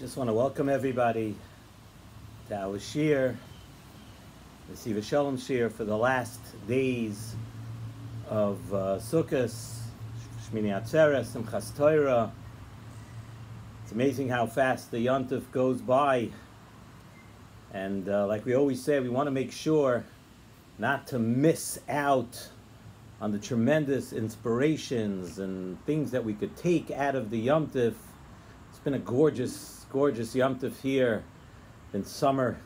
Just want to welcome everybody to our Shir, the Siva Shalom Shir, for the last days of uh, Sukkot, Shmini Atzeres, Simchas Torah. It's amazing how fast the Yontif goes by. And uh, like we always say, we want to make sure not to miss out on the tremendous inspirations and things that we could take out of the Yom Tif. Been a gorgeous, gorgeous Yom Tif here. Been summer,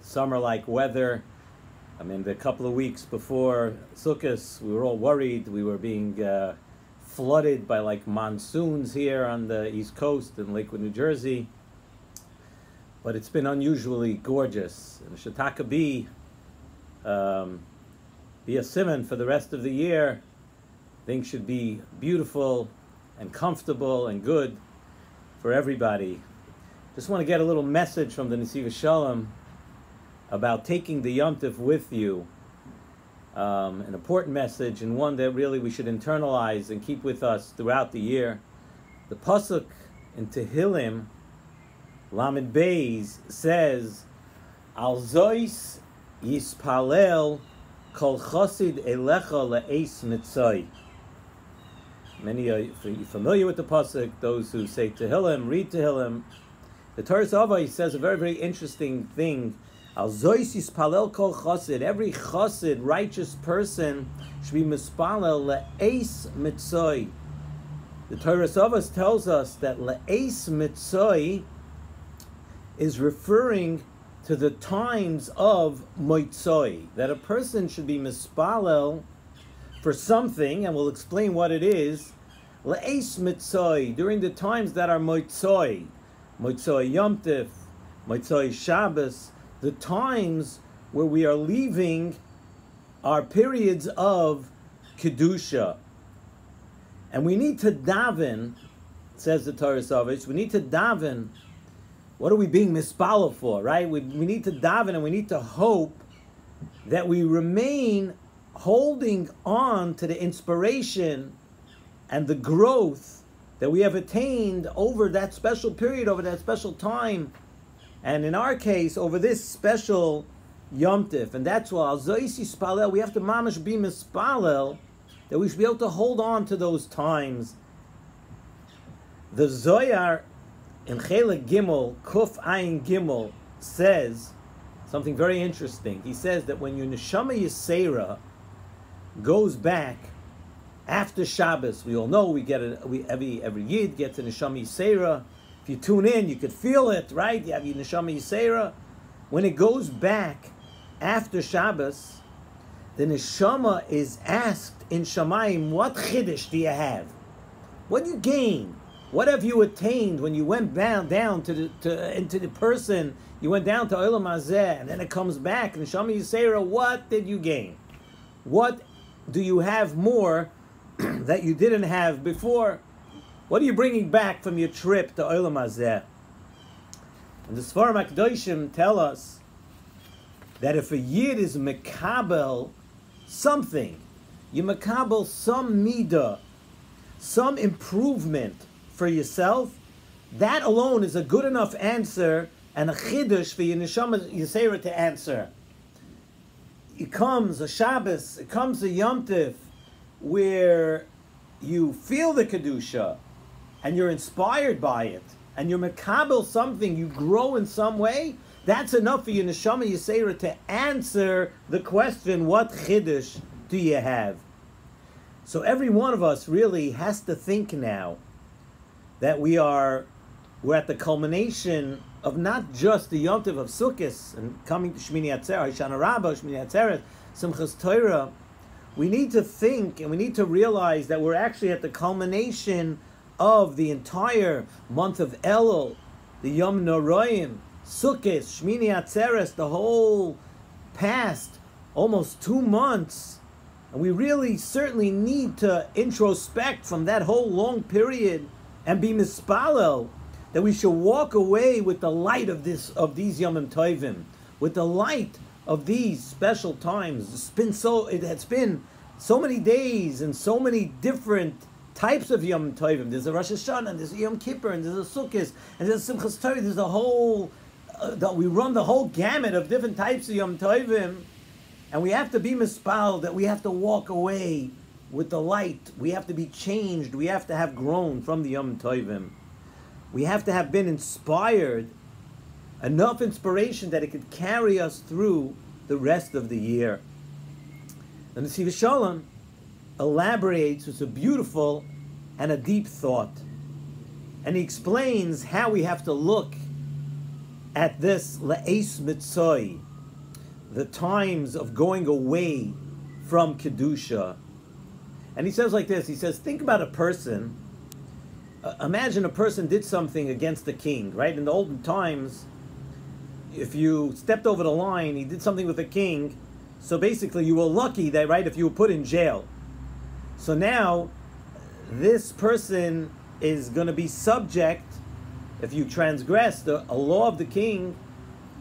summer-like weather. I mean, the couple of weeks before Sukkot, we were all worried. We were being uh, flooded by like monsoons here on the East Coast in Lakewood, New Jersey. But it's been unusually gorgeous. And Shataka B, um, be a simon for the rest of the year. Things should be beautiful and comfortable and good for everybody. Just want to get a little message from the Nesivos Shalom about taking the Yontif with you. Um, an important message and one that really we should internalize and keep with us throughout the year. The pasuk in Tehillim, Lamed Beis says, Al Zois Yispalel Kol Chosid Elecha Le'es Mitzay. Many are familiar with the pasuk. Those who say Tehillim, read Tehillim. The Torah Zavai says a very, very interesting thing. Al Zois Yispalel Kol Chosid. Every Chosid, righteous person, should be Mispalel Le'es Mitzay. The Toras Avos tells us that Le'es Mitzay is referring to the times of Moitzoi, that a person should be mispalel for something, and we'll explain what it is, le'es mitzoi, during the times that are moitzoi, moitzoi yomtiv, moitzoi Shabbos, the times where we are leaving are periods of kedusha, and we need to daven, says the Toras Avos, we need to daven. What are we being mispalel for, right? We, we need to daven and we need to hope that we remain holding on to the inspiration and the growth that we have attained over that special period, over that special time, and in our case, over this special Yom Tif. And that's why we have to mamash be mispalel, that we should be able to hold on to those times. The Zohar in Chela Gimel, Kuf Ayin Gimel says something very interesting. He says that when your neshama yisera goes back after Shabbos, we all know we get it. We every every yid gets a neshama yisera. If you tune in, you could feel it, right? You have your neshama yisera. When it goes back after Shabbos, the neshama is asked in Shemaim, "What chiddush do you have? What do you gain?" What have you attained when you went down, down to the to, into the person? You went down to Olam Hazeh, and then it comes back. And Shami Yisera, what did you gain? What do you have more that you didn't have before? What are you bringing back from your trip to Olam Hazeh? And the Sfarim Akdoshim tell us that if a yid is mekabel something, you mekabel some midah, some improvement for yourself, that alone is a good enough answer and a chiddush for your neshama yisera to answer. It comes a Shabbos, it comes a Yom Tif, where you feel the kedusha and you're inspired by it, and you're makabel something, you grow in some way. That's enough for your neshama yisera to answer the question, "What chiddush do you have?" So every one of us really has to think now that we are we're at the culmination of not just the yontiv of Sukkot and coming to Shmini Atzeret, Hoshana Rabbah, Shmini Atzeret, Simchas Torah. We need to think and we need to realize that we're actually at the culmination of the entire month of Elul, the Yom Noroim, Sukkot, Shmini Atzeres, the whole past almost two months. And we really certainly need to introspect from that whole long period and be mispalel that we should walk away with the light of this of these yomim tovim, with the light of these special times. It's been so it has been so many days and so many different types of Yom Tovim. There's a Rosh Hashanah, there's a Yom Kippur, and there's a Sukkot, and there's a Simchas Torah. There's a whole, uh, the, we run the whole gamut of different types of Yom Tovim, and we have to be mispal that we have to walk away with the light. We have to be changed. We have to have grown from the Yom Tovim. We have to have been inspired, enough inspiration that it could carry us through the rest of the year. And the Siva Shalom elaborates with a beautiful and a deep thought. And he explains how we have to look at this La'es Mitzoi, the times of going away from Kedusha. And he says like this, he says, think about a person, uh, imagine a person did something against the king, right? In the olden times, if you stepped over the line, he did something with the king, so basically you were lucky that, right, if you were put in jail. So now, this person is going to be subject, if you transgress the, a law of the king,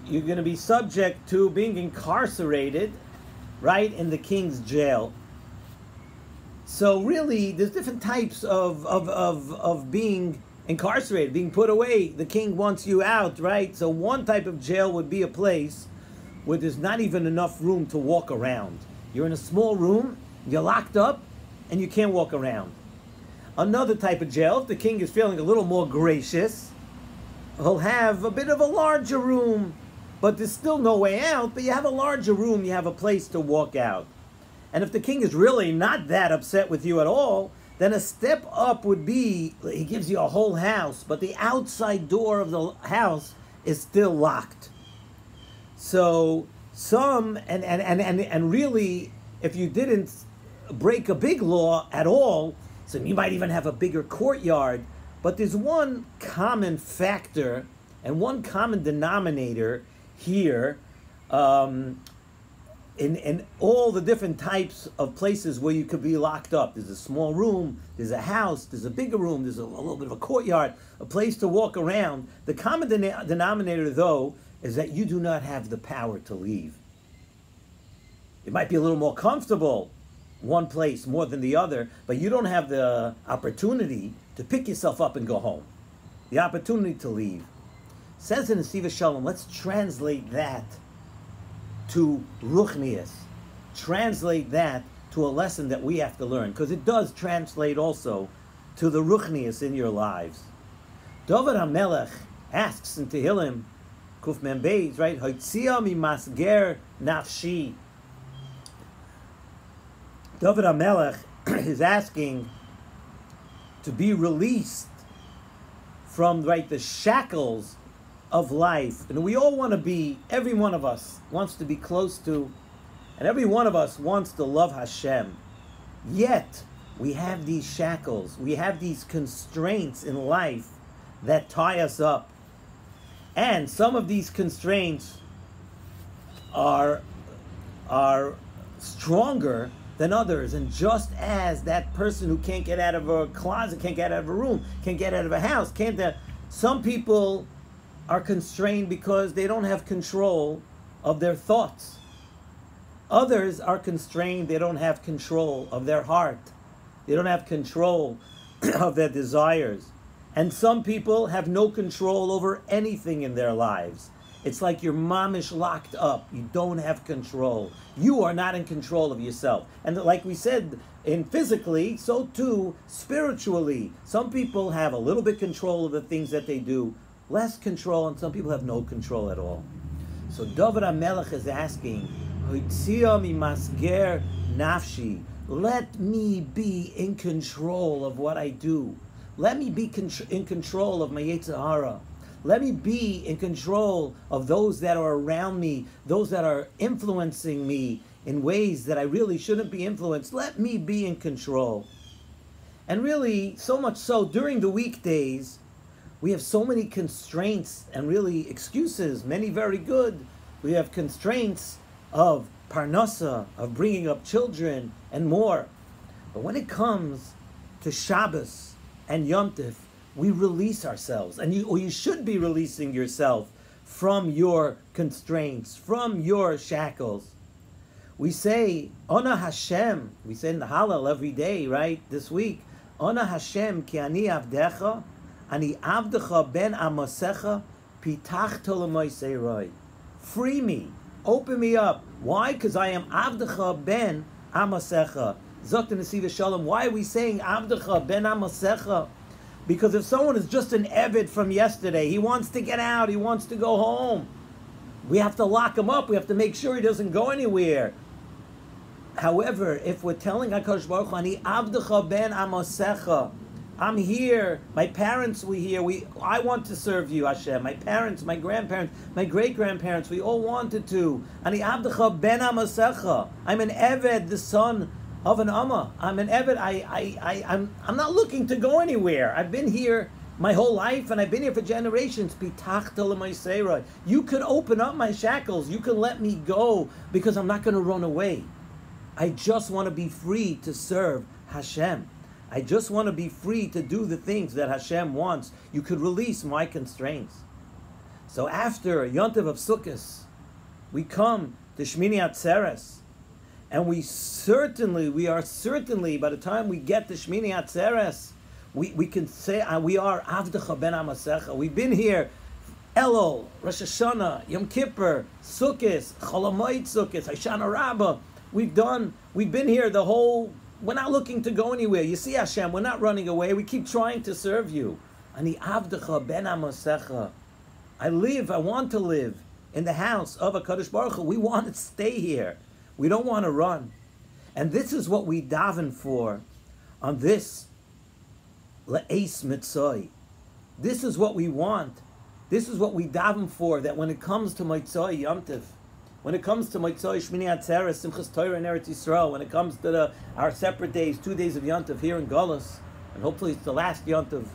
you're going to be subject to being incarcerated, right, in the king's jail. So really, there's different types of, of, of, of being incarcerated, being put away. The king wants you out, right? So one type of jail would be a place where there's not even enough room to walk around. You're in a small room, you're locked up, and you can't walk around. Another type of jail, if the king is feeling a little more gracious, he'll have a bit of a larger room, but there's still no way out, but you have a larger room, you have a place to walk out. And if the king is really not that upset with you at all, then a step up would be he gives you a whole house, but the outside door of the house is still locked. So some and and and and, and really if you didn't break a big law at all, so you might even have a bigger courtyard. But there's one common factor and one common denominator here um, in, in all the different types of places where you could be locked up. There's a small room, there's a house, there's a bigger room, there's a, a little bit of a courtyard, a place to walk around. The common den- denominator, though, is that you do not have the power to leave. It might be a little more comfortable one place more than the other, but you don't have the opportunity to pick yourself up and go home. The opportunity to leave. Says in the Shalom, let's translate that to Ruchnias. Translate that to a lesson that we have to learn, because it does translate also to the Ruchnias in your lives. David HaMelech asks in Tehillim, Kuf Beis, right? Hoitzia mi masger nafshi. David HaMelech is asking to be released from right the shackles of life. And we all want to be, every one of us wants to be close to, and every one of us wants to love Hashem. Yet, we have these shackles, we have these constraints in life that tie us up. And some of these constraints are, are stronger than others. And just as that person who can't get out of a closet, can't get out of a room, can't get out of a house, can't. Uh, some people are constrained because they don't have control of their thoughts. Others are constrained, they don't have control of their heart. They don't have control of their desires. And some people have no control over anything in their lives. It's like your mom is locked up. You don't have control. You are not in control of yourself. And like we said, in physically, so too spiritually. Some people have a little bit control of the things that they do, less control, and some people have no control at all. So David HaMelech is asking, masger nafshi. Let me be in control of what I do. Let me be in control of my yetzer hara. Let me be in control of those that are around me, those that are influencing me in ways that I really shouldn't be influenced. Let me be in control. And really, so much so, during the weekdays, we have so many constraints and really excuses, many very good. We have constraints of parnasa, of bringing up children, and more. But when it comes to Shabbos and Yom Tif, we release ourselves, and you or you should be releasing yourself from your constraints, from your shackles. We say Ona Hashem. We say in the Hallel every day, right? This week, Ona Hashem ki ani avdecha, ani avdecha ben amosecha, pitach tolamoy Free me, open me up. Why? Because I am avdecha ben amasecha. Zok Nesivos Shalom. Why are we saying avdecha ben amasecha? Because if someone is just an Evid from yesterday, he wants to get out, he wants to go home. We have to lock him up. We have to make sure he doesn't go anywhere. However, if we're telling Hakadosh Baruch Hu, Ani Avdecha ben Amosecha, I'm here. My parents were here. We, I want to serve you, Hashem. My parents, my grandparents, my great grandparents, we all wanted to. Ani Avdecha ben Amosecha. I'm an Eved, the son of an Amma. I'm an Eved. I, I, I, I'm, I'm not looking to go anywhere. I've been here my whole life and I've been here for generations. You could open up my shackles. You could let me go because I'm not going to run away. I just want to be free to serve Hashem. I just want to be free to do the things that Hashem wants. You could release my constraints. So after Yontiv of Sukkot, we come to Shmini Atzeres. And we certainly, we are certainly, by the time we get to Shmini Atzeres, we, we can say uh, we are Avdecha ben Amasecha. We've been here, Elul, Rosh Hashanah, Yom Kippur, Sukkot, Cholamoid Sukkot, Hoshana Rabbah. We've done, we've been here the whole, we're not looking to go anywhere. You see Hashem, we're not running away. We keep trying to serve you. Ben. I live, I want to live in the house of a Kaddish Baruch Hu. We want to stay here. We don't want to run. And this is what we daven for on this Le'es Mitzoi. This is what we want. This is what we daven for, that when it comes to Mitzoi Yomtiv, when it comes to Mitzoi Shmini Atzeres, Simchas Torah and Eretz Yisrael, when it comes to the, our separate days, two days of Yontiv here in Golas, and hopefully it's the last Yontiv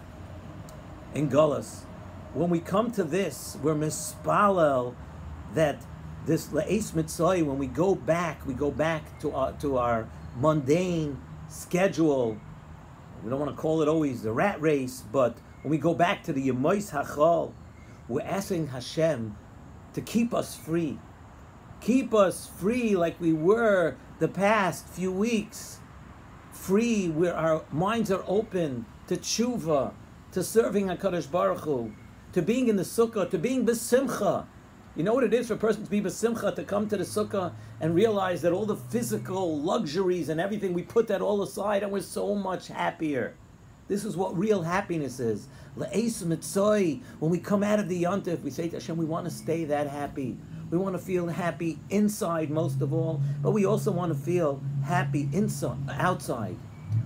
in Golas, when we come to this, we're mispalel that this le'es mitzvah, when we go back, we go back to our, to our mundane schedule. We don't want to call it always the rat race, but when we go back to the Yemois Hachal, we're asking Hashem to keep us free. Keep us free like we were the past few weeks. Free where our minds are open to tshuva, to serving HaKadosh Baruch Hu, to being in the sukkah, to being besimcha, you know what it is for a person to be besimcha, to come to the sukkah and realize that all the physical luxuries and everything, we put that all aside and we're so much happier. This is what real happiness is. When we come out of the yontif, we say to Hashem, we want to stay that happy. We want to feel happy inside most of all, but we also want to feel happy inside, outside.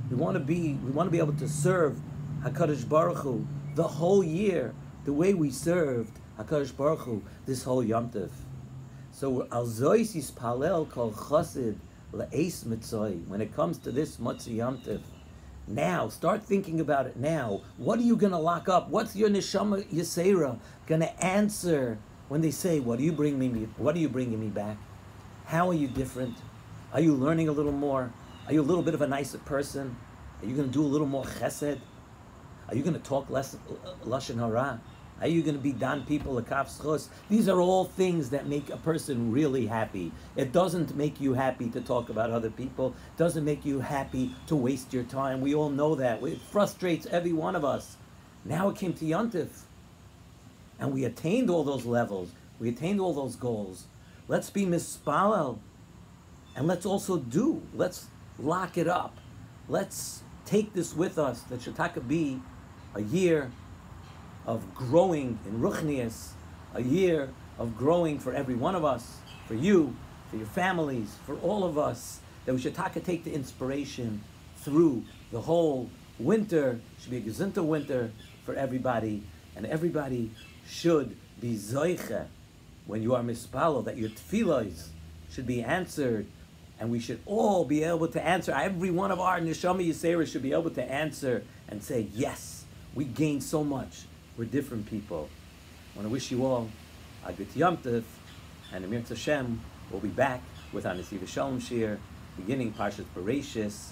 We want to be, we want to be able to serve Hakadosh Baruch Hu the whole year the way we served Hakadosh Baruch Hu this whole Yom Tov. So al zois is palel kol chosid le'es mitzoi. When it comes to this Motzi Yom Tov, now start thinking about it now. What are you going to lock up? What's your neshama yisera going to answer when they say, "What are you bringing me? What are you bringing me back? How are you different? Are you learning a little more? Are you a little bit of a nicer person? Are you going to do a little more chesed? Are you going to talk less uh, lashon hara? Are you going to be dan people a kaf These are all things that make a person really happy. It doesn't make you happy to talk about other people. It doesn't make you happy to waste your time. We all know that. It frustrates every one of us. Now it came to Yontif. And we attained all those levels. We attained all those goals. Let's be mispalel. And let's also do. Let's lock it up. Let's take this with us. That Shataka be a year of growing in Ruchnias, a year of growing for every one of us, for you, for your families, for all of us, that we should take the inspiration through the whole winter. It should be a gezinta winter for everybody, and everybody should be zoiche when you are mispalo, that your tefillos should be answered, and we should all be able to answer. Every one of our neshama yisera should be able to answer and say, yes, we gained so much. We're different people. I want to wish you all a good Yom Tov, and Amir Hashem will be back with our Nesivos Shalom Shir, beginning Parshas Bereshis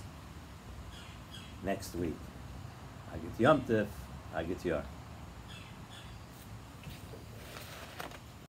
next week. A good Yom Tov, Yor.